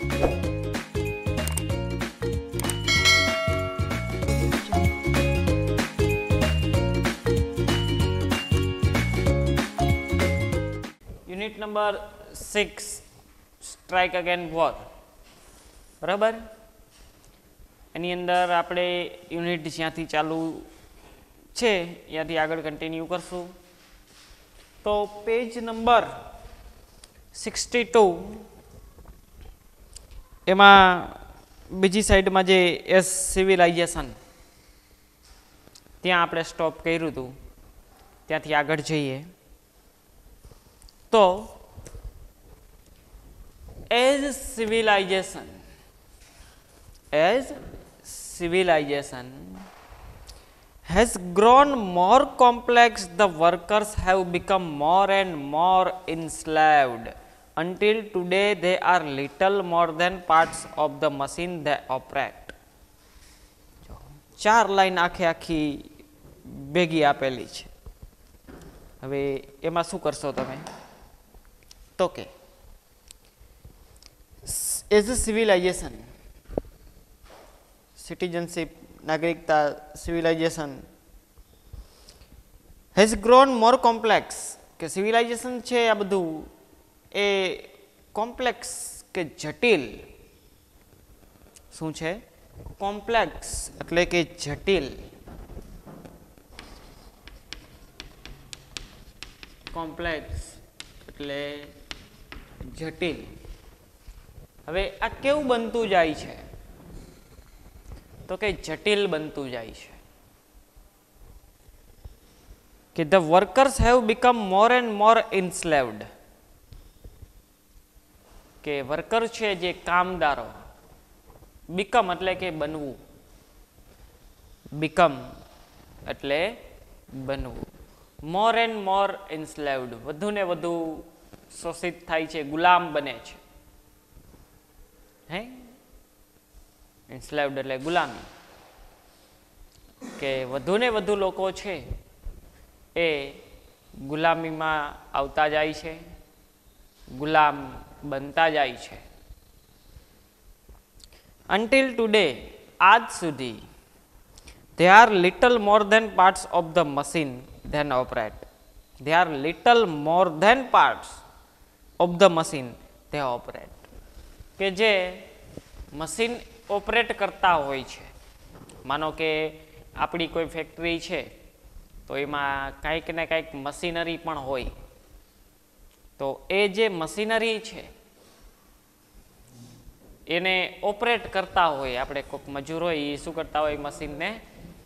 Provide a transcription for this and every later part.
Unit number six, strike again war. બરાબર? એની અંદર આપણે યુનિટ જ્યાંથી ચાલુ છે, ત્યાંથી આગળ કન્ટિન્યુ કરશું. તો પેજ નંબર સિક્સટી ટુ એમાં બીજી સાઈડમાં જે એસ સિવિલાઇઝેશન ત્યાં આપણે સ્ટોપ કર્યું હતું ત્યાંથી આગળ જઈએ તો as civilization as civilization has grown more complex the workers have become more and more enslaved until today, they are little more than parts of the machine they operate. ચાર line આખે આખી ભેગી આપેલી છે. હવે એમાં શું કરશો તમે? તો કે એઝ અ સિવિલાઇઝેશન સિટીઝનશીપ નાગરિકતા civilization has grown more complex કે સિવિલાઇઝેશન છે આ બધું એ કોમ્પ્લેક્સ કે જટિલ શું છે? કોમ્પ્લેક્સ એટલે કે જટિલ. કોમ્પ્લેક્સ એટલે જટિલ. હવે આ કેવું બનતું જાય છે? તો કે જટિલ બનતું જાય છે. કે the workers have become more and more enslaved કે વર્કર છે જે કામદારો. બીકમ એટલે કે બનવું. બીકમ એટલે બનવું. મોર એન્ડ મોર ઇન્સ્લેવડ વધુ ને વધુ શોષિત થાય છે, ગુલામ બને છે. હે? ઇન્સ્લેવડ એટલે ગુલામી. કે વધુ ને વધુ લોકો છે, એ ગુલામીમાં આવતા જાય છે. ગુલામ બનતા જાય છે અન્ટિલ ટુડે આજ સુધી they are little more than parts of the machine than operate they are little more than parts of the machine they operate કે જે મશીન ઓપરેટ કરતા હોય છે માનો કે આપણી કોઈ ફેક્ટરી છે તો એમાં કાંઈક ને કાંઈક મશીનરી પણ હોય તો એ જે મશીનરી છે, એને ઓપરેટ કરતા હોય, આપણે કોઈક મજૂર હોય એ શું કરતા હોય, મશીનને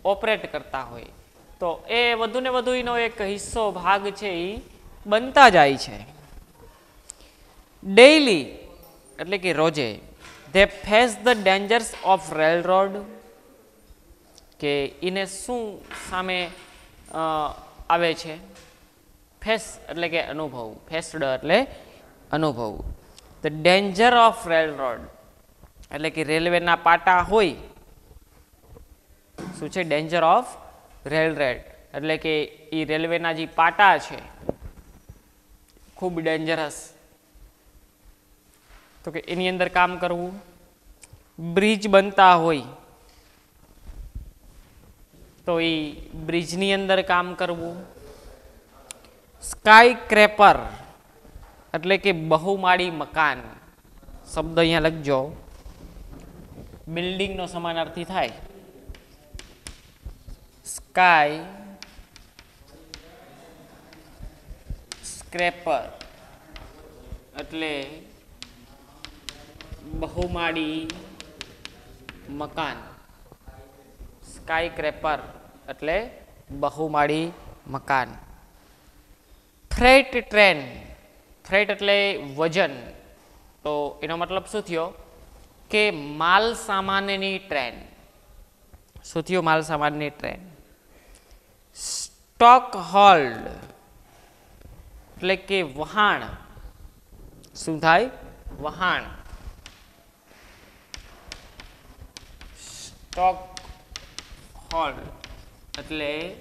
ઓપરેટ કરતા હોય. તો એ વધુ ને વધુ એનો એક હિસ્સો ભાગ છે એ બનતા જાય છે. ડેઇલી એટલે કે રોજે they face the dangers of railroad કે એને શું સામે આવે છે? ફેસ એટલે કે અનુભવ ફેસ્ડ એટલે અનુભવ. The danger of rail road એટલે કે રેલવેના પાટા હોય, શું છે? ડેન્જર ઓફ રેલ રેડ એટલે કે એ રેલવેના જે પાટા છે, ખૂબ ડેન્જરસ તો કે એની અંદર કામ કરવું બ્રિજ બનતા હોય, તો એ બ્રિજની અંદર કામ કરવું સ્કાય ક્રેપર એટલે કે બહુમાળી મકાન. શબ્દ અહીંયા લખજો. બિલ્ડિંગનો સમાનાર્થી થાય. સ્કાય સ્ક્રેપર એટલે બહુમાળી મકાન. સ્કાય ક્રેપર એટલે બહુમાળી મકાન. Freight train. ફ્રેટ એટલે વજન. તો એનો મતલબ શું થયો? કે માલ સામાનની ટ્રેન. શું થયું માલ સામાનની ટ્રેન? Stock hold. એટલે કે વહાણ. શું થાય? વહાણ. Stock hold. એટલે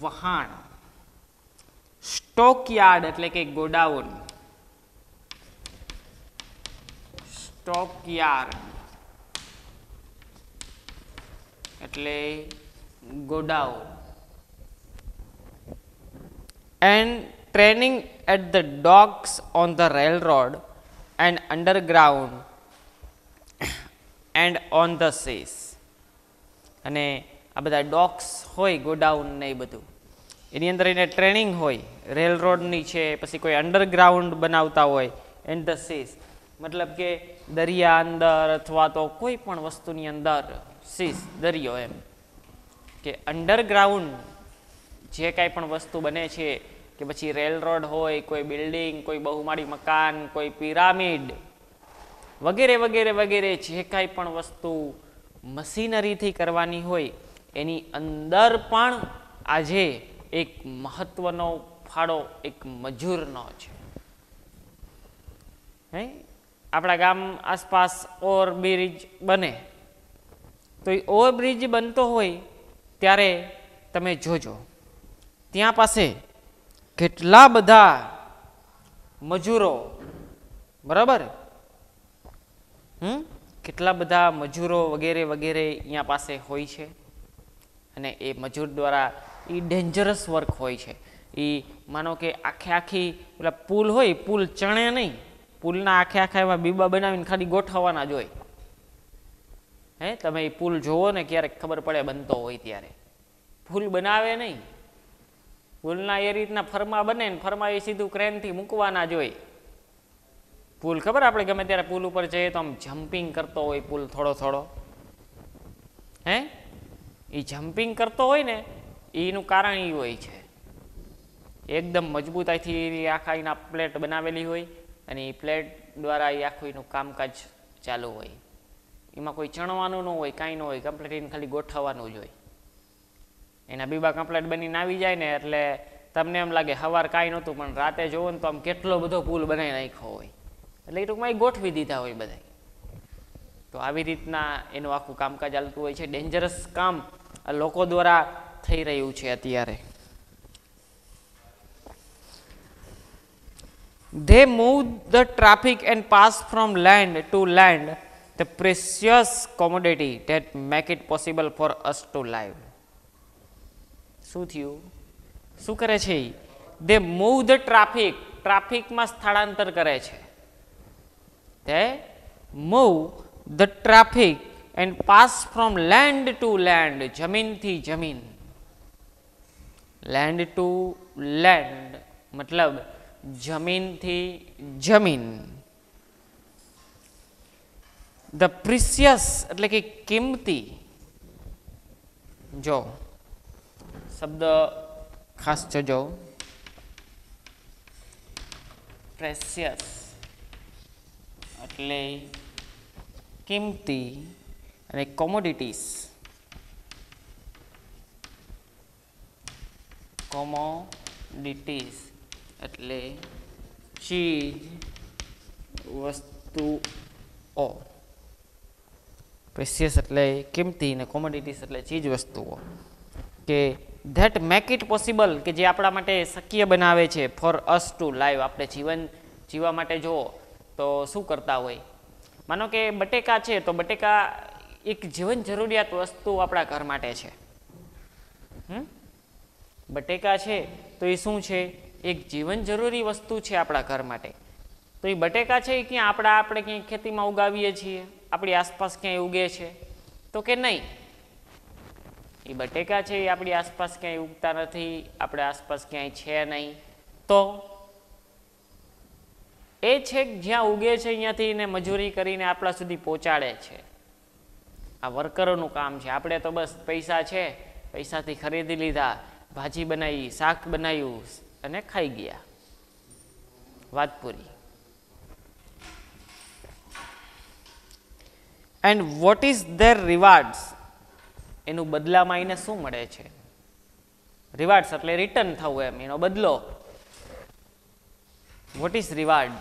વહાણ. સ્ટોક યાર્ડ એટલે કે ગોડાઉન સ્ટોક યાર્ડ એટલે godown and training at the docks on the railroad and underground and on the seas અને આ બધા ડોક્સ હોય ગોડાઉન ને એ બધું એની અંદર એને ટ્રેનિંગ હોય. રેલ રોડની છે, પછી કોઈ અંડરગ્રાઉન્ડ બનાવતા હોય એન્ડ ધ સીસ મતલબ કે દરિયા અંદર અથવા તો કોઈ પણ વસ્તુની અંદર સીસ દરિયો એમ. કે અંડરગ્રાઉન્ડ જે કાંઈ પણ વસ્તુ બને છે, કે પછી રેલ રોડ હોય, કોઈ બિલ્ડિંગ કોઈ બહુમાળી મકાન, કોઈ પિરામિડ વગેરે વગેરે વગેરે જે કાંઈ પણ વસ્તુ મશીનરીથી કરવાની હોય, એની અંદર પણ આજે એક મહત્વનો ફાળો, એક મજૂરનો છે. હે? આપણા ગામ આસપાસ ઓવરબ્રિજ બને. તો એ ઓવરબ્રિજ બનતો હોય ત્યારે તમે જોજો. ત્યાં પાસે કેટલા બધા મજૂરો, બરાબર? હમ? કેટલા બધા મજૂરો વગેરે વગેરે અહીંયા પાસે હોય છે? અને એ મજૂર દ્વારા એ ડેન્જરસ વર્ક હોય છે. એ માનો કે આખે આખી પેલા પુલ હોય, પુલ ચણે નહીં. પુલના આખે આખા એવા બીબા બનાવીને ખાલી ગોઠવવાના જ હોય. હે, તમે એ પુલ જોવો ને ક્યારેક ખબર પડે બનતો હોય ત્યારે. પુલ બનાવે નહીં. પુલના એ રીતના ફરમા બને ને ફરમા એ સીધું ક્રેનથી મૂકવાના જ હોય. પુલ ખબર આપણે ગમે ત્યારે પુલ ઉપર જઈએ તો આમ જમ્પિંગ કરતો હોય પુલ થોડો થોડો. હે? એ જમ્પિંગ કરતો હોય ને એનું કારણ એ હોય છે. એકદમ મજબૂતાઈથી આખા એના પ્લેટ બનાવેલી હોય અને એ પ્લેટ દ્વારા એ આખું એનું કામકાજ ચાલુ હોય. એમાં કોઈ ચણવાનું ન હોય, કાંઈ ન હોય કમ્પ્લેટ એને ખાલી ગોઠવવાનું જ હોય. એના બીબા કમ્પ્લેટ બનીને આવી જાય ને એટલે તમને એમ લાગે સવાર કાંઈ નહોતું, પણ રાતે જોવો ને તો આમ કેટલો બધો પુલ બનાવી નાખ્યો હોય. એટલે એ ટૂંકમાં એ ગોઠવી દીધા હોય બધા તો આવી રીતના એનું આખું કામકાજ ચાલતું હોય છે. ડેન્જરસ કામ લોકો દ્વારા થઈ રહ્યું છે અત્યારે they move the traffic and pass from land to land the precious commodity that make it possible for us to live શું થયું શું કરે છે દે મૂવ ધ ટ્રાફિક ટ્રાફિકમાં સ્થળાંતર કરે છે તે move the traffic and pass from land to land જમીનથી જમીન લેન્ડ ટુ લેન્ડ મતલબ જમીનથી જમીન. ધ પ્રિસિયસ એટલે કે કિંમતી. જો. શબ્દ ખાસ જોજો પ્રેસિયસ એટલે કિંમતી અને કોમોડિટીસ કોમોડિટીસ એટલે ચીજ વસ્તુઓ પ્રેસિયસ એટલે કિંમતી ને કોમોડિટીઝ એટલે ચીજ વસ્તુઓ. કે ધેટ મેક ઇટ પોસિબલ કે જે આપણા માટે શક્ય બનાવે છે ફોર અસ ટુ લાઈવ આપણે જીવન જીવવા માટે જુઓ તો શું કરતા હોય? માનો કે બટેકા છે, તો બટેકા એક જીવન જરૂરિયાત વસ્તુ આપણા ઘર માટે છે. હમ? બટેકા છે, તો એ શું છે? એક જીવન જરૂરી વસ્તુ છે આપણા ઘર માટે. તો એ બટેકા છે એ ક્યાં આપણા આપણે ક્યાંય ખેતીમાં ઉગાવીએ છીએ? આપણી આસપાસ ક્યાંય ઉગે છે? તો કે નહીં? એ બટેકા છે એ આપણી આસપાસ ક્યાંય ઉગતા નથી, આપણે આસપાસ ક્યાંય છે નહીં. તો એ છેક જ્યાં ઉગે છે અહીંયાથી એને મજૂરી કરીને આપણા સુધી પહોંચાડે છે. આ વર્કરોનું કામ છે. આપણે તો બસ પૈસા છે, પૈસાથી ખરીદી લીધા. ભાજી બનાવી, શાક બનાવ્યું અને ખાઈ ગયા. વાત પૂરી. And what is their rewards એનું બદલામાં એને શું મળે છે? રિવાર્ડ્સ એટલે રિટર્ન થવું એમ, એનો બદલો. વોટ ઇઝ રિવાર્ડ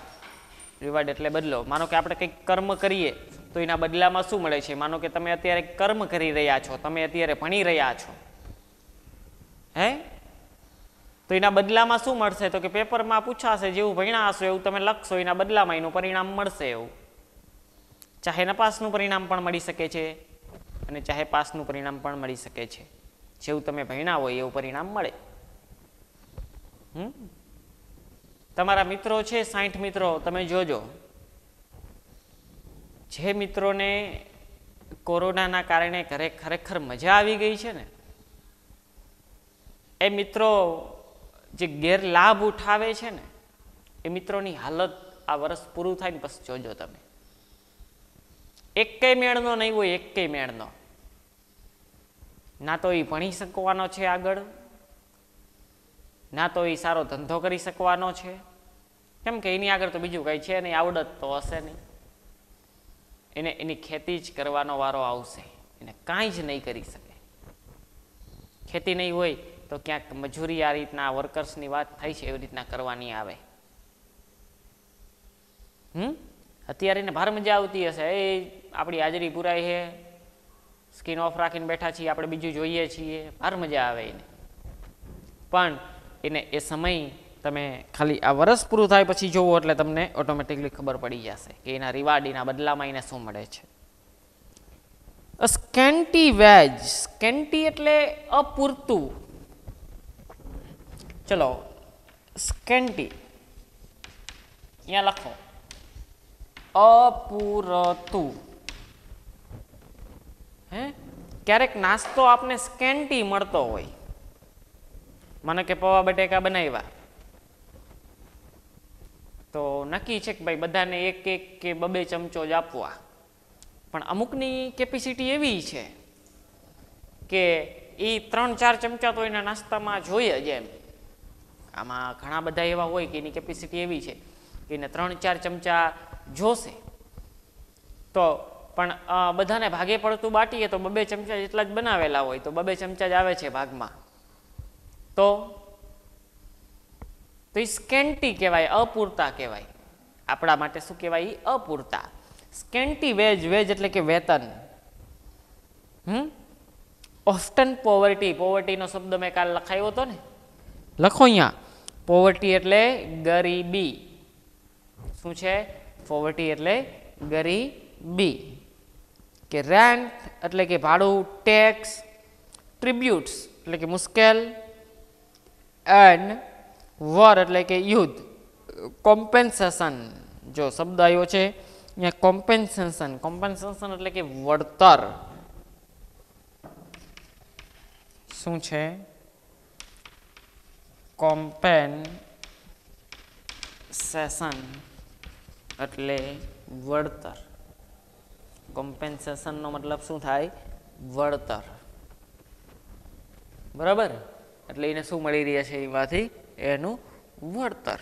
રિવાર્ડ એટલે બદલો. માનો કે આપણે કંઈક કર્મ કરીએ, તો એના બદલામાં શું મળે છે? માનો કે તમે અત્યારે કર્મ કરી રહ્યા છો, તમે અત્યારે ભણી રહ્યા છો. હે? તો એના બદલામાં શું મળશે? તો કે પેપરમાં પૂછાશે જેવું ભણ્યા હશો એવું તમે લખશો, એના બદલામાં એનું પરિણામ મળશે એવું. ચાહે નપાસનું પરિણામ પણ મળી શકે છે અને ચાહે પાસનું પરિણામ પણ મળી શકે છે. જેવું તમે ભણ્યા હોય એવું પરિણામ મળે. તમારા મિત્રો છે સાઠ મિત્રો, તમે જોજો. જે મિત્રોને કોરોનાના કારણે ઘરે ખરેખર મજા આવી ગઈ છે ને એ મિત્રો જે ગેરલાભ ઉઠાવે છે ને, એ મિત્રોની હાલત આ વર્ષ પૂરું થાય ને પછી જોજો તમે. એકેય મેળનો નહીં હોય, એકેય મેળનો. ના તો એ ભણી શકવાનો છે આગળ, ના તો એ સારો ધંધો કરી શકવાનો છે. કેમ કે એની આગળ તો બીજું કંઈ છે નહીં, આવડત તો હશે નહીં. એને, એની ખેતી જ કરવાનો વારો આવશે, એને કાંઈ જ નહીં કરી શકે. ખેતી નહીં હોય તો ક્યાંક મજૂરી આ રીતના વર્કર્સની વાત થઈ છે એવી રીતના કરવાની આવે. હમ? અત્યારે એને ભાર મજા આવતી હશે. એ આપણી હાજરી પુરાય છે. સ્કીન ઓફ રાખીને બેઠા છીએ, આપણે બીજું જોઈએ છીએ. ભાર મજા આવે એને. પણ એને એ સમય તમે ખાલી આ વરસ પૂરું થાય પછી જોવો એટલે તમને ઓટોમેટિકલી ખબર પડી જશે કે એના રિવાર્ડ એના બદલામાં એને શું મળે છે. સ્કેન્ટી વેજ સ્કેન્ટી એટલે અપૂરતું. ચલો સ્કેન્ટી અહીંયા લખો. અપૂરતું. હે? ક્યારેક નાસ્તો આપને સ્કેન્ટી મળતો હોય. મને કે પૌવા બટેકા બનાવ્યા. તો નક્કી છે કે ભાઈ બધાને એક એક કે બબે ચમચો જ આપવા. પણ અમુકની કેપેસિટી એવી છે કે એ ત્રણ ચાર ચમચા તો એના નાસ્તામાં જોઈએ જ એમ. આમાં ઘણા બધા એવા હોય કે એની કેપેસિટી એવી છે કે એને ત્રણ ચાર ચમચા જોશે. તો પણ બધાને ભાગે પડતું બાટીએ તો બબે ચમચા જેટલા જ બનાવેલા હોય તો બબે ચમચા જ આવે છે ભાગમાં. તો તો એ સ્કેન્ટી કહેવાય, અપૂરતા કહેવાય. આપણા માટે શું કહેવાય? એ અપૂરતા. સ્કેન્ટી વેજ વેજ એટલે કે વેતન. હમ? ઓફ્ટન પોવર્ટી પોવર્ટીનો શબ્દ મેં કાલ લખાયો હતો ને? લખો અહીંયા. પોવર્ટી એટલે ગરીબી. શું છે? પોવર્ટી એટલે ગરીબી. કે રેન્ટ એટલે કે ભાડું ટેક્સ ટ્રિબ્યુટ્સ એટલે કે મુશ્કેલ એન્ડ વોર એટલે કે યુદ્ધ. કોમ્પેન્સેશન જો શબ્દ આવ્યો છે, અહીંયા કોમ્પેન્સેશન કોમ્પેન્સેશન એટલે કે વળતર. શું છે? કોમ્પેન્સેશન એટલે વળતર. કોમ્પેન્સેશનનો મતલબ શું થાય? વળતર. બરાબર? એટલે એને શું મળી રહ્યા છે એમાંથી? એનું વળતર.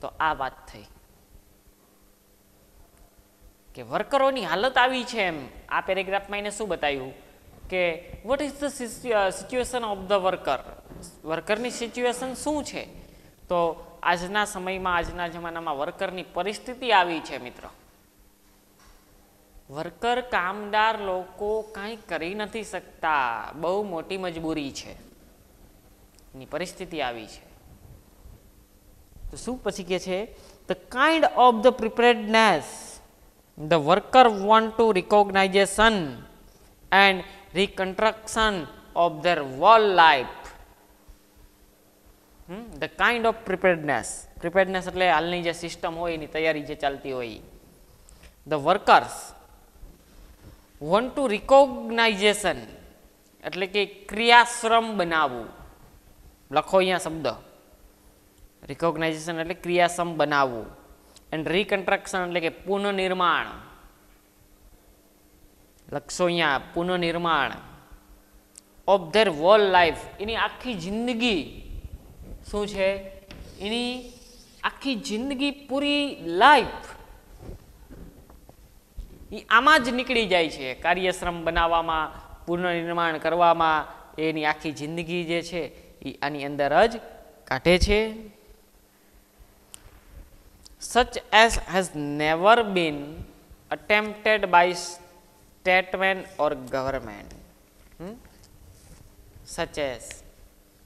તો આ વાત થઈ. કે વર્કરોની હાલત આવી છે એમ. આ પેરેગ્રાફમાં એને શું બતાવ્યું? કે what is the situation of the worker વર્કરની situation શું છે? તો આજના સમયમાં, આજના જમાનામાં વર્કરની પરિસ્થિતિ આવી છે મિત્રો. વર્કર કામદાર લોકો કાંઈ કરી નથી શકતા. બહુ મોટી મજબૂરી છે. ની પરિસ્થિતિ આવી છે. તો શું પછી કે છે? The kind of the preparedness the worker want to recognisation and reconstruction of their world life the kind of preparedness preparedness એટલે હાલની જે સિસ્ટમ હોય, એની તૈયારી જે ચાલતી હોય. The workers want to recognisation એટલે કે ક્રિયાશ્રમ બનાવવું. લખો અહીંયા શબ્દ. રિકોગ્નાઇઝેશન એટલે ક્રિયાશ્રમ બનાવવું. એન્ડ રિકન્સ્ટ્રક્શન એટલે કે પુનઃનિર્માણ. લખશો અહીંયા, પુનઃનિર્માણ. ઓફ ધેર વર્લ લાઈફ એની આખી જિંદગી. શું છે? એની આખી જિંદગી પૂરી લાઈફ એ આમાં જ નીકળી જાય છે. કાર્યશ્રમ બનાવવામાં, પુનર્નિર્માણ કરવામાં, એની આખી જિંદગી જે છે એ આની અંદર જ કાઢે છે. Such as has never been attempted by statesmen or government. Hmm? such as,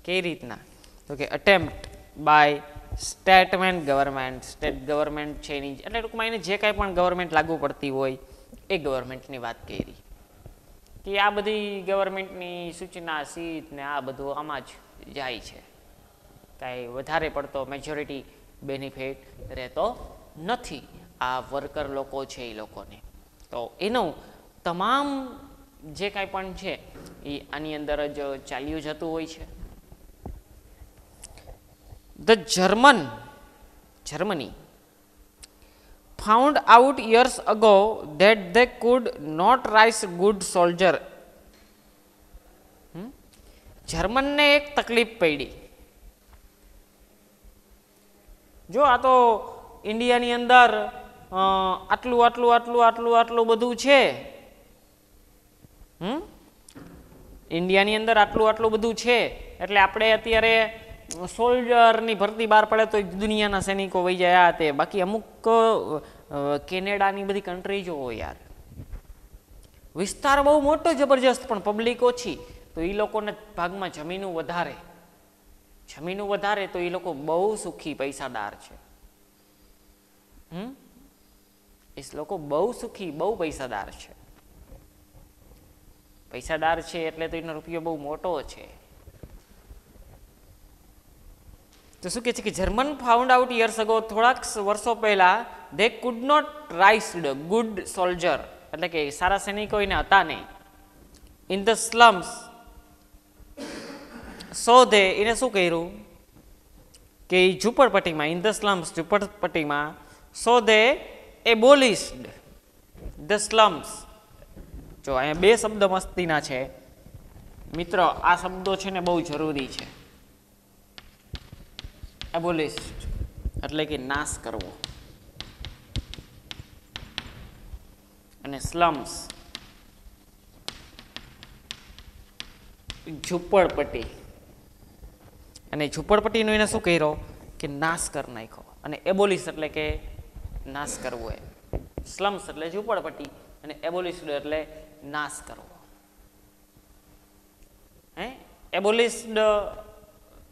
કઈ રીતના? તો કે attempt by statement government state government છે એની એટલે ટૂંકમાં એને જે કાંઈ પણ ગવર્મેન્ટ લાગુ પડતી હોય, એ ગવર્મેન્ટની વાત કરી. કે આ બધી ગવર્મેન્ટની સૂચના, સીટ ને આ બધું આમાં જ જાય છે. કાંઈ વધારે પડતો મેજોરિટી બેનિફિટ રહેતો નથી આ વર્કર લોકો છે એ લોકોને. તો એનું તમામ જે કાંઈ પણ છે, એ આની અંદર જ ચાલ્યું જતું હોય છે. The German, Germany, found out years ago that they could not raise good soldier? જર્મનને એક તકલીફ પડી. જો આ તો ઇન્ડિયાની અંદર આટલું આટલું આટલું આટલું આટલું બધું છે. હમ? ઇન્ડિયાની અંદર આટલું આટલું બધું છે. એટલે આપણે અત્યારે સોલ્જરની ભરતી બહાર પડે તો દુનિયાના સૈનિકો વહી જાય તે. બાકી અમુક કેનેડાની બધી કન્ટ્રી જોવો યાર. વિસ્તાર બહુ મોટો જબરજસ્ત, પણ પબ્લિક ઓછી. તો એ લોકોને ભાગમાં જમીનું વધારે. જમીનું વધારે તો એ લોકો બહુ સુખી પૈસાદાર છે. હમ? એ લોકો બહુ સુખી, બહુ પૈસાદાર છે. પૈસાદાર છે એટલે તો એનો રૂપિયો બહુ મોટો છે. તો શું કહે છે કે German found out years ago થોડાક વર્ષો પહેલાં they could not raised good soldier એટલે કે સારા સૈનિકો એને હતા નહીં. In the slums so they એને શું કર્યું? કે એ ઝૂંપડપટ્ટીમાં in the slums ઝૂંપડપટ્ટીમાં so they abolished the slums જો, અહીંયા બે શબ્દ મસ્તીના છે. મિત્ર, આ શબ્દો છે ને બહુ જરૂરી છે. એબોલિસ્ટ એટલે કે નાશ કરવો. અને સ્લમ્સ ઝૂંપડપટ્ટી. અને ઝૂંપડપટ્ટીનો એને શું કર્યો? કે નાશ કરી નાખ્યો. અને એબોલિશ એટલે કે નાશ કરવો એ સ્લમ્સ એટલે ઝૂંપડપટ્ટી અને એબોલિસ એટલે નાશ કરવો. હે? એબોલિસ્ડ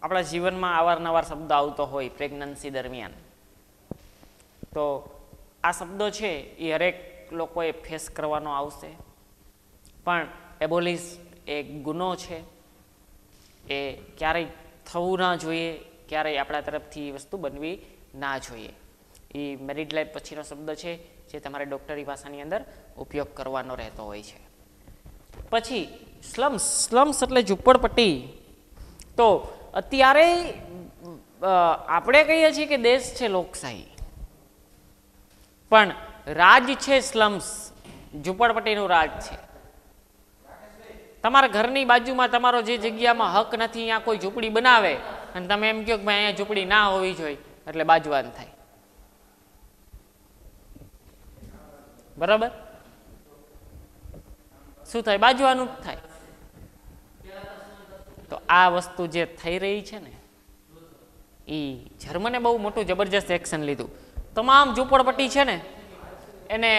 આપણા જીવનમાં અવારનવાર શબ્દ આવતો હોય પ્રેગ્નન્સી દરમિયાન. તો આ શબ્દો છે એ હરેક લોકોએ ફેસ કરવાનો આવશે. પણ એબોલિસ એ ગુનો છે. એ ક્યારેય થવું ના જોઈએ, ક્યારેય આપણા તરફથી વસ્તુ બનવી ના જોઈએ. એ મેરિડ લાઈફ પછીનો શબ્દ છે જે તમારે ડૉક્ટરી ભાષાની અંદર ઉપયોગ કરવાનો રહેતો હોય છે. પછી સ્લમ્સ સ્લમ્સ એટલે ઝૂંપડપટ્ટી. તો અત્યારે આપણે કહીએ છીએ કે દેશ છે લોકશાહી. પણ રાજ છે સ્લમ્સ. ઝૂંપડપટ્ટીનું રાજ છે. તમારા ઘરની બાજુમાં તમારો જે જગ્યામાં હક નથી, અહીંયા કોઈ ઝૂંપડી બનાવે, અને તમે એમ કહો કે ભાઈ અહીંયા ઝૂંપડી ના હોવી જોઈએ, એટલે બાજવાન થાય. બરાબર? શું થાય? બાજવાનું જ થાય. આ વસ્તુ જે થઈ રહી છે ને એ જર્મને બહુ મોટું જબરજસ્ત એક્શન લીધું તમામ ઝૂંપડપટ્ટી છે ને એને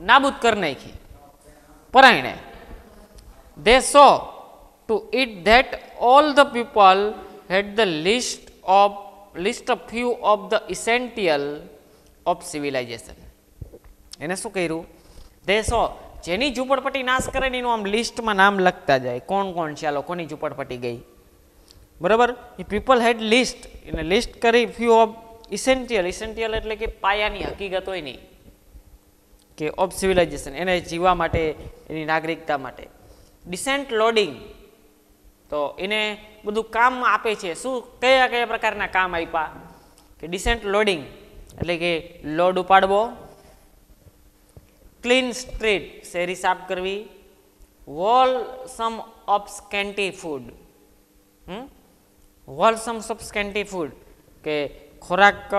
નાબૂદ કરી નાખી પરાયણે they saw to it that all the people had the list of list of few of the essential of civilization એને શું કર્યું they saw જેની ઝૂંપડપટ્ટી નાશ કરે ને એનું આમ લિસ્ટમાં નામ લખતા જાય. કોણ કોણ છે આ લોકોની ઝૂંપડપટ્ટી ગઈ? બરાબર? એ પીપલ હેડ લિસ્ટ. એને લિસ્ટ કરી ફ્યુ ઓફ ઇસેન્ટિયલ. ઇસેન્ટિયલ એટલે કે પાયાની હકીકત હોય નહીં. કે ઓફ સિવિલાઇઝેશન. એને જીવવા માટે, એની નાગરિકતા માટે. Decent lodging. તો એને બધું કામ આપે છે. શું, કયા કયા પ્રકારના કામ આપ્યા? કે ડિસેન્ટ લોડિંગ. એટલે કે લોડ ઉપાડવો ક્લીન સ્ટ્રીટ શેરી સાફ કરવી. Wall some of scanty food wall some of scanty food કે ખોરાક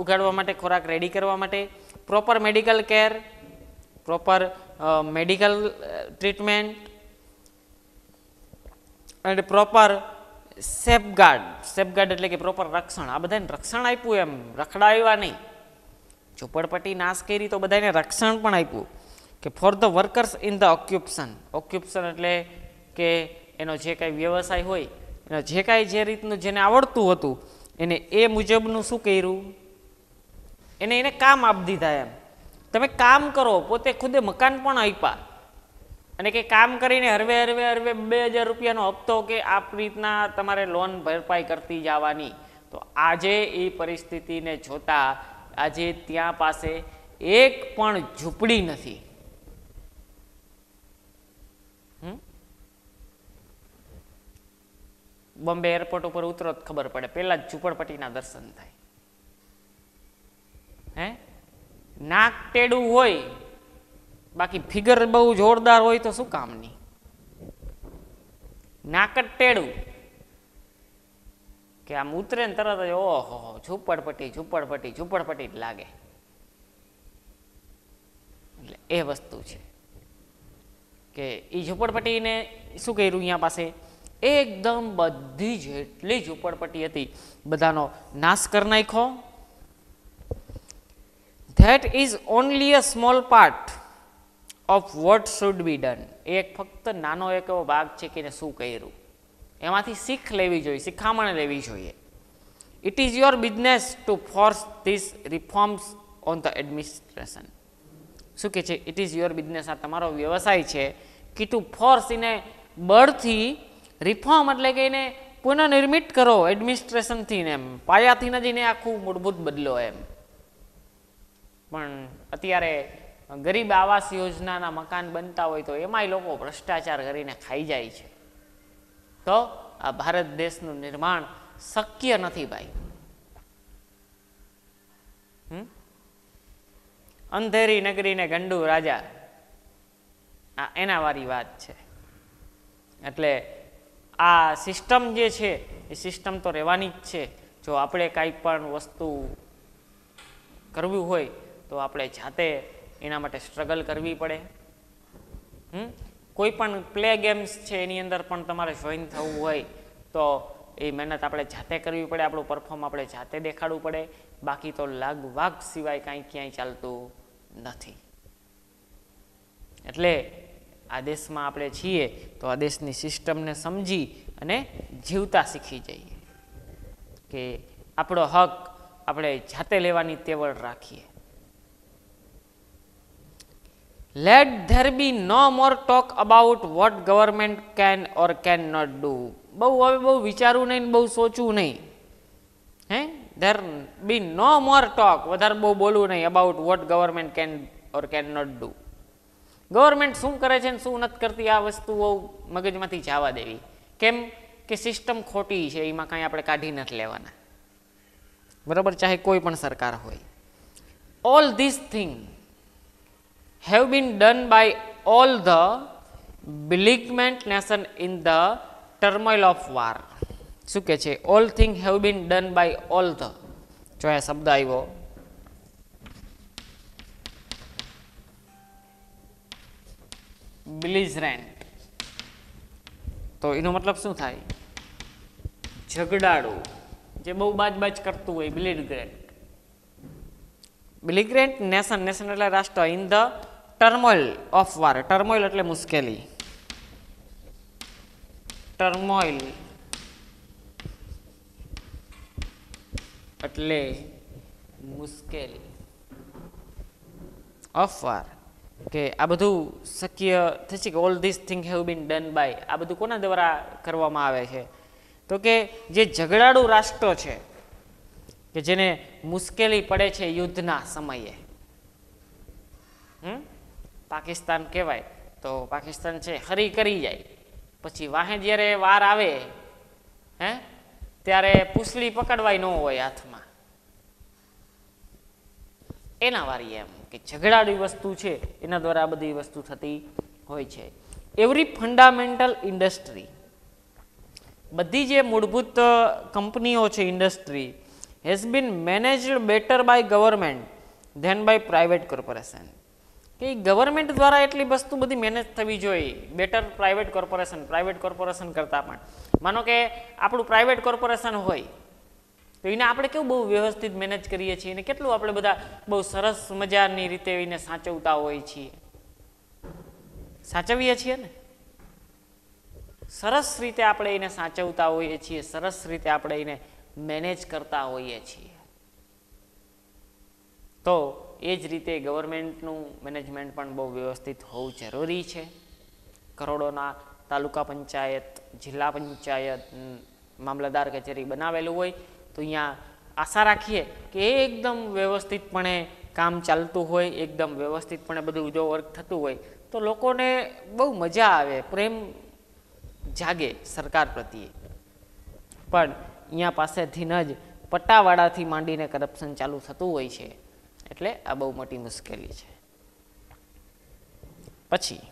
ઉગાડવા માટે, ખોરાક રેડી કરવા માટે. Proper medical care proper medical treatment અને પ્રોપર સેફગાર્ડ સેફગાર્ડ એટલે કે પ્રોપર રક્ષણ. આ બધાને રક્ષણ આપ્યું એમ. રખડાવ્યા નહીં. ઝૂંપડપટ્ટી નાશ કરી તો બધાને રક્ષણ પણ આપ્યું કે for the workers in the occupation occupation એટલે કે એનો જે કાંઈ વ્યવસાય હોય, એનો જે કાંઈ જે રીતનું જેને આવડતું હતું, એને એ મુજબનું શું કર્યું? એને એને કામ આપી દીધા એમ. તમે કામ કરો, પોતે ખુદે મકાન પણ આપ્યા. અને કે કામ કરીને હરવે હરવે હરવે બે હજાર રૂપિયાનો હપ્તો કે આ રીતના તમારે લોન ભરપાઈ કરતી જવાની. તો આજે એ પરિસ્થિતિને જોતા આજે ત્યાં પાસે એક પણ ઝૂંપડી નથી. બોમ્બે એરપોર્ટ ઉપર ઉતરો ખબર પડે. પહેલા જ ઝૂંપડપટ્ટીના દર્શન થાય. હે? નાક ટેડું હોય, બાકી ફિગર બહુ જોરદાર હોય તો શું કામની? નાક જ ટેડું. કે આમ ઉતરે ને તરત જ, ઓહો, ઝૂંપડપટ્ટી ઝૂંપડપટ્ટી ઝૂંપડપટ્ટી જ લાગે. એટલે એ વસ્તુ છે. કે એ ઝૂંપડપટ્ટીને શું કર્યું અહીંયા પાસે? એકદમ બધી જેટલી ઝૂંપડપટ્ટી હતી, બધાનો નાશ કરી નાખ્યો. That is only a small part of what should be done એક ફક્ત નાનો એક એવો ભાગ છે કે એને શું કર્યું? એમાંથી શીખ લેવી જોઈએ, શિખામણ લેવી જોઈએ. It is your business to force this reforms on the administration શું કે છે? ઇટ ઇઝ યોર બિઝનેસ આ તમારો વ્યવસાય છે કે ટુ ફોર્સ એને બળથી રિફોર્મ એટલે કે એને પુનઃનિર્મિત કરો એડમિનિસ્ટ્રેશનથી ને એમ. પાયાથી ન એને આખું મૂળભૂત બદલો એમ. પણ અત્યારે ગરીબ આવાસ યોજનાના મકાન બનતા હોય તો એમાંય લોકો ભ્રષ્ટાચાર કરીને ખાઈ જાય છે. તો આ ભારત દેશનું નિર્માણ શક્ય નથી ભાઈ? અંધેરી નગરીને ગંડુ રાજા. આ એના વારી વાત છે. એટલે આ સિસ્ટમ જે છે, એ સિસ્ટમ તો રહેવાની જ છે. જો આપણે કાંઈ પણ વસ્તુ કરવું હોય, તો આપણે જાતે એના માટે સ્ટ્રગલ કરવી પડે. હમ? કોઈ પણ પ્લે ગેમ્સ છે, એની અંદર પણ તમારે જોઈન થવું હોય, તો એ મહેનત આપણે જાતે કરવી પડે, આપણું પરફોર્મ આપણે જાતે દેખાડવું પડે. બાકી તો લાગવાગ સિવાય કાંઈ ક્યાંય ચાલતું નથી. એટલે આ દેશમાં આપણે છીએ, તો આ દેશની સિસ્ટમને સમજી અને જીવતા શીખી જઈએ. કે આપણો હક આપણે જાતે લેવાની તેવડ રાખીએ. Let there be no more talk about what government can or can not do બહુ હવે બહુ વિચારવું નહીં બહુ સોચવું નહીં. હે? There be no more talk વધારે બહુ બોલવું નહીં about what government can or can not do government શું કરે છે ને શું નથી કરતી આ વસ્તુ બહુ મગજમાંથી જવા દેવી. કેમ કે સિસ્ટમ ખોટી છે, એમાં કાંઈ આપણે કાઢી નથી લેવાના. બરાબર? ચાહે કોઈ પણ સરકાર હોય. All this thing have been done by all the beleaguerment nation in the turmoil of war. શું કે છે? All thing have been done by all the જો આ શબ્દ આવ્યો. બિલિઝરેન્ટ તો એનો મતલબ શું થાય? ઝઘડાડું જે બહુ બાજ બાજ કરતું હોય બિલિગ્રેન્ટ બિલિગ્રેન્ટ નેશન નેશન એટલે રાષ્ટ્ર. In the turmoil of war turmoil એટલે મુશ્કેલી. ટર્મોઇલ એટલે મુશ્કેલી. ઓફ વાર કે આ બધું શક્ય થશે કે all this thing have been done by આ બધું કોના દ્વારા કરવામાં આવે છે? તો કે જે ઝઘડાળુ રાષ્ટ્રો છે, કે જેને મુશ્કેલી પડે છે યુદ્ધના સમયે. પાકિસ્તાન કહેવાય, તો પાકિસ્તાન છે, હરી કરી જાય. પછી વાહે જ્યારે વાર આવે, હે, ત્યારે પૂછલી પકડવાય ન હોય હાથમાં. એના વારી એમ કે ઝઘડાડી વસ્તુ છે, એના દ્વારા આ બધી વસ્તુ થતી હોય છે. એવરી ફંડામેન્ટલ ઇન્ડસ્ટ્રી, બધી જે મૂળભૂત કંપનીઓ છે industry has been managed better by government than by private corporation કે ગવર્મેન્ટ દ્વારા એટલી વસ્તુ બધી મેનેજ થવી જોઈએ. Better private corporation private corporation કરતાં પણ. માનો કે આપણું પ્રાઇવેટ કોર્પોરેશન હોય, તો એને આપણે કેવું બહુ વ્યવસ્થિત મેનેજ કરીએ છીએ અને કેટલું આપણે બધા બહુ સરસ મજાની રીતે એને સાચવતા હોઈએ છીએ. સાચવીએ છીએ ને? સરસ રીતે આપણે એને સાચવતા હોઈએ છીએ, સરસ રીતે આપણે એને મેનેજ કરતા હોઈએ છીએ. તો એ જ રીતે ગવર્મેન્ટનું મેનેજમેન્ટ પણ બહુ વ્યવસ્થિત હોવું જરૂરી છે. કરોડોના તાલુકા પંચાયત, જિલ્લા પંચાયત મામલતદાર કચેરી બનાવેલું હોય તો અહીંયા આશા રાખીએ કે એકદમ વ્યવસ્થિતપણે કામ ચાલતું હોય, એકદમ વ્યવસ્થિતપણે બધું જો વર્ક થતું હોય તો લોકોને બહુ મજા આવે, પ્રેમ જાગે સરકાર પ્રત્યે. પણ અહીંયા પાસેથી જ પટ્ટાવાળાથી માંડીને કરપ્શન ચાલુ થતું હોય છે. એટલે આ બહુ મોટી મુશ્કેલી છે. પછી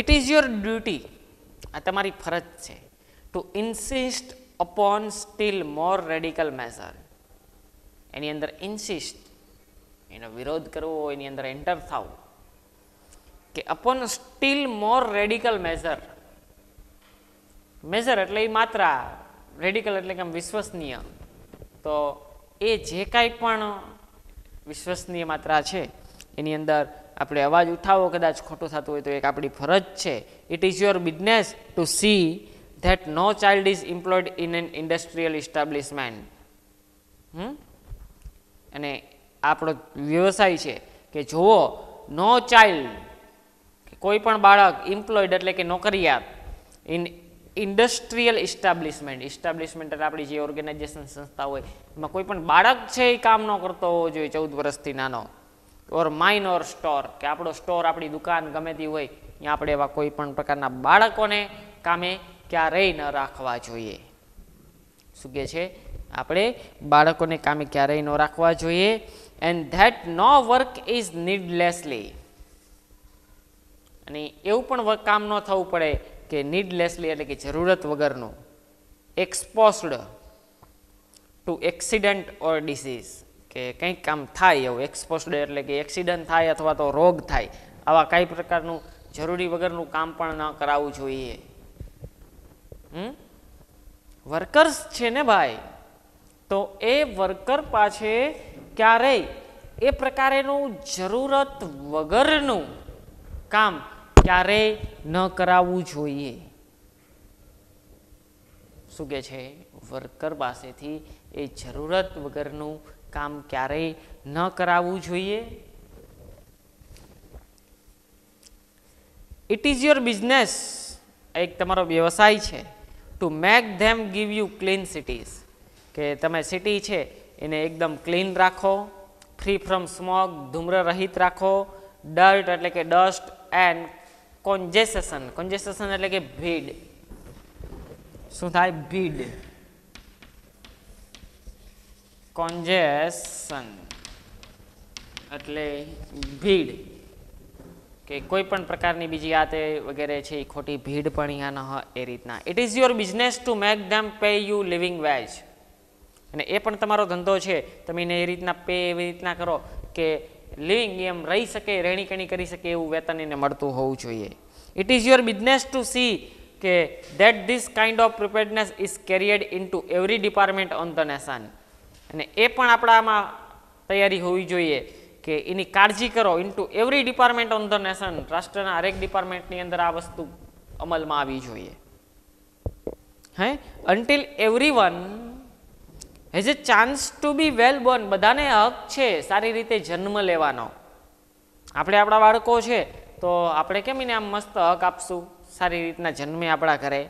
ઇટ ઇઝ યોર ડ્યુટી આ તમારી ફરજ છે to insist upon still more radical measure એની અંદર ઇન્સિસ્ટ એનો વિરોધ કરવો એની અંદર એન્ટર થવું, કે upon still more radical measure measure એટલે એ માત્રા રેડિકલ એટલે કે આમ વિશ્વસનીય. તો એ જે કાંઈ પણ વિશ્વસનીય માત્રા છે, એની અંદર આપણે અવાજ ઉઠાવો, કદાચ ખોટું થતું હોય તો એક આપણી ફરજ છે. It is your business to see that no child is employed in an industrial establishment અને આપણો વ્યવસાય છે કે જુઓ નો ચાઇલ્ડ કોઈ પણ બાળક એમ્પ્લોયડ એટલે કે નોકરિયાત ઇન ઇન્ડસ્ટ્રીયલ ઇસ્ટાબ્લિશમેન્ટ ઇસ્ટાબ્લિશમેન્ટ એટલે આપણી જે ઓર્ગેનાઇઝેશન સંસ્થા હોય, એમાં કોઈ પણ બાળક છે એ કામ ન કરતો હોવો જોઈએ ચૌદ વર્ષથી નાનો. ઓર માઇન ઓર સ્ટોર કે આપણો સ્ટોર આપણી દુકાન ગમે તે હોય, ત્યાં આપણે એવા કોઈ પણ પ્રકારના બાળકોને કામે ક્યારેય ન રાખવા જોઈએ. શું કહે છે? આપણે બાળકોને કામે ક્યારેય ન રાખવા જોઈએ. And that no work is needlessly અને એવું પણ કામ ન થવું પડે. કે નીડલેસલી એટલે કે જરૂરત વગરનું exposed to accident or disease કે કંઈક કામ થાય એવું એક્સપોઝડ એટલે કે એક્સિડન્ટ થાય અથવા તો રોગ થાય, આવા કઈ પ્રકારનું જરૂરી વગરનું કામ પણ ન કરાવવું જોઈએ. હમ? વર્કર્સ છે ને ભાઈ? તો એ વર્કર પાસે ક્યારેય એ પ્રકારેનું જરૂરત વગરનું કામ ક્યારેય ન કરાવવું જોઈએ? શું કે છે? વર્કર પાસેથી એ જરૂરત વગરનું કામ ક્યારેય ન કરાવવું જોઈએ? ઇટ ઇઝ યોર બિઝનેસ એક તમારો વ્યવસાય છે. To make them give you clean cities કે તમે સિટી છે, એને એકદમ ક્લીન રાખો. ફ્રી ફ્રોમ સ્મોક ધૂમ્ર રહિત રાખો. ડર્ટ એટલે કે ડસ્ટ એન્ડ કોન્જેસેશન કોન્જેસેશન એટલે કે ભીડ. શું થાય? ભીડ. કોન્જેશન એટલે ભીડ. કે કોઈ પણ પ્રકારની બીજી આ વગેરે છે, એ ખોટી ભીડ પણ અહીંયા ન એ રીતના. It is your business to make them pay you living wage અને એ પણ તમારો ધંધો છે. તમે એને એ રીતના પે એવી રીતના કરો કે લિવિંગ એમ રહી શકે રહેણીકણી કરી શકે એવું વેતન એને મળતું હોવું જોઈએ. It is your business to see કે that this kind of preparedness is carried into every department on the nation અને એ પણ આપણામાં તૈયારી હોવી જોઈએ કે એની કાળજી કરો into every department on the nation રાષ્ટ્રના હરેક ડિપાર્ટમેન્ટની અંદર આ વસ્તુ અમલમાં આવવી જોઈએ. હે? Until every one has a chance to be well born બધાને હક છે સારી રીતે જન્મ લેવાનો. આપણે આપણા બાળકો છે, તો આપણે કેમ એને આમ મસ્ત હક આપશું? સારી રીતના જન્મે આપણા ઘરે.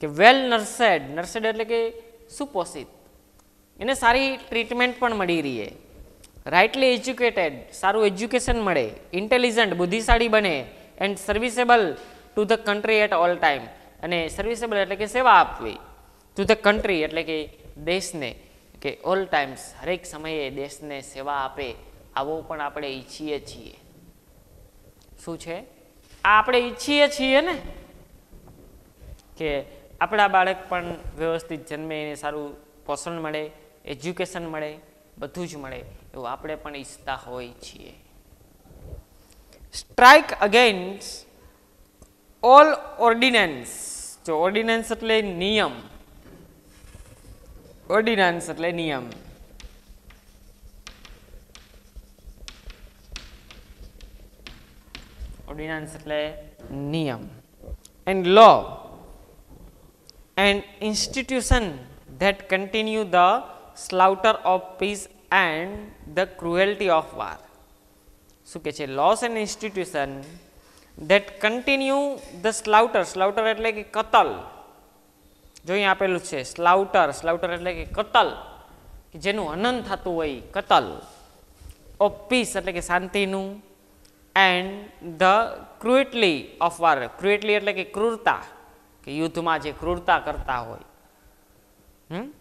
કે વેલ નર્સેડ નર્સેડ એટલે કે સુપોષિત. એને સારી ટ્રીટમેન્ટ પણ મળી રહીએ. રાઇટલી એજ્યુકેટેડ સારું એજ્યુકેશન મળે. ઇન્ટેલિજન્ટ બુદ્ધિશાળી બને. And serviceable to the country at all time અને સર્વિસેબલ એટલે કે સેવા આપવી. ટુ ધ કન્ટ્રી એટલે કે દેશને કે ઓલ ટાઈમ્સ હરેક સમયે દેશને સેવા આપે, આવો પણ આપણે ઈચ્છીએ છીએ. શું છે? આ આપણે ઈચ્છીએ છીએ ને? કે આપણા બાળક પણ વ્યવસ્થિત જન્મે એને સારું પોષણ મળે એજ્યુકેશન મળે, બધું જ મળે, એવું આપણે પણ ઈચ્છતા હોઈએ છીએ. સ્ટ્રાઇક અગેન્સ્ટ ઓલ ઓર્ડિનન્સ જો ઓર્ડિનન્સ એટલે નિયમ. ઓર્ડિનન્સ એટલે નિયમ. ઓર્ડિનન્સ એટલે નિયમ. And law and institution that continue the slaughter of peace and the cruelty of war શું કે છે? Laws and institution that continue the slaughter slaughter એટલે કે કતલ. જો અહીં આપેલું છે સ્લાઉટર સ્લાઉટર એટલે કે કતલ, કે જેનું હનન થતું હોય કતલ. ઓફ પીસ એટલે કે શાંતિનું. And the cruelty of war cruelty એટલે કે ક્રૂરતા, કે યુદ્ધમાં જે ક્રૂરતા કરતા હોય. હમ?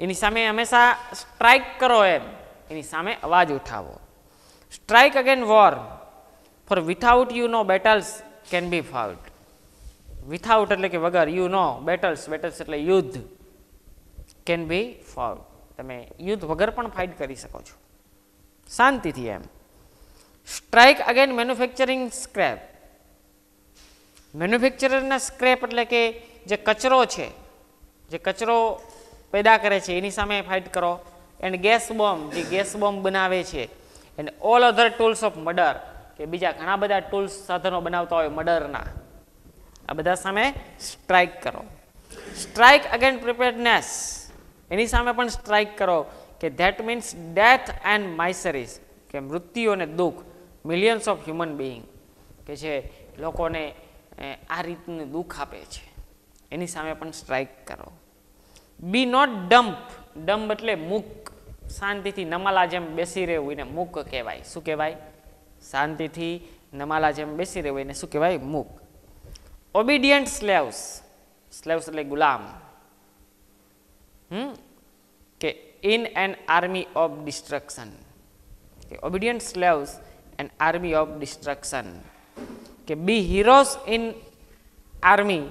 એની સામે હંમેશા સ્ટ્રાઇક કરો એમ. એની સામે અવાજ ઉઠાવો. Strike against war for without you no battles can be fought without એટલે કે વગર યુ નો બેટલ્સ બેટલ્સ એટલે યુદ્ધ કેન બી ફોર તમે યુદ્ધ વગર પણ ફાઇટ કરી શકો છો. શાંતિથી એમ. સ્ટ્રાઇક અગેન મેન્યુફેક્ચરિંગ સ્ક્રેપ મેન્યુફેક્ચરરના સ્ક્રેપ એટલે કે જે કચરો છે, જે કચરો પેદા કરે છે, એની સામે ફાઇટ કરો. એન્ડ ગેસ બોમ્બ જે ગેસ બોમ્બ બનાવે છે. And all other tools of murder કે બીજા ઘણા બધા ટૂલ્સ સાધનો બનાવતા હોય મર્ડરના આ બધા સામે સ્ટ્રાઇક કરો. સ્ટ્રાઇક અગેન પ્રિપેરનેસ એની સામે પણ સ્ટ્રાઇક કરો કે that means death and miseries કે મૃત્યુ અને દુઃખ મિલિયન્સ ઓફ હ્યુમન બિઈંગ કે જે લોકોને આ રીતનું દુઃખ આપે છે. એની સામે પણ સ્ટ્રાઇક કરો. બી નોટ ડમ્પ ડમ્પ એટલે મૂક. શાંતિથી નમાલા જેમ બેસી રહેવું એને મૂક કહેવાય. શું કહેવાય? શાંતિથી નમાલા જેમ બેસી રહેવું એને શું કહેવાય? મૂક. ઓબિડિયન્ટ સ્લેવ્સ સ્લેવ્સ એટલે ગુલામ. હમ? કે in an army of destruction કે obedient slaves an army of destruction કે be heroes in army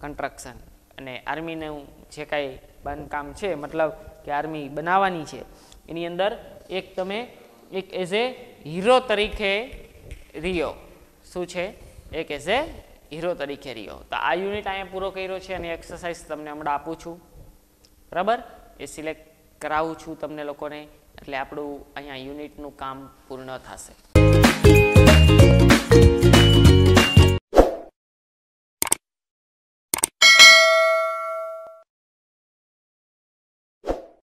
construction અને આર્મીનું જે કાંઈ બાંધકામ છે, મતલબ કે આર્મી બનાવવાની છે, એની અંદર એક તમે એક એઝ એ હીરો તરીકે રહ્યો. શું છે? એક એઝ એ હીરો તરીકે રહ્યો. તો આ યુનિટ અહીંયા પૂરો કર્યો છે અને એક્સરસાઇઝ તમને હમણાં આપું છું. બરાબર? એ સિલેક્ટ કરાવું છું તમને લોકોને. એટલે આપણું અહીંયા યુનિટનું કામ પૂર્ણ થશે.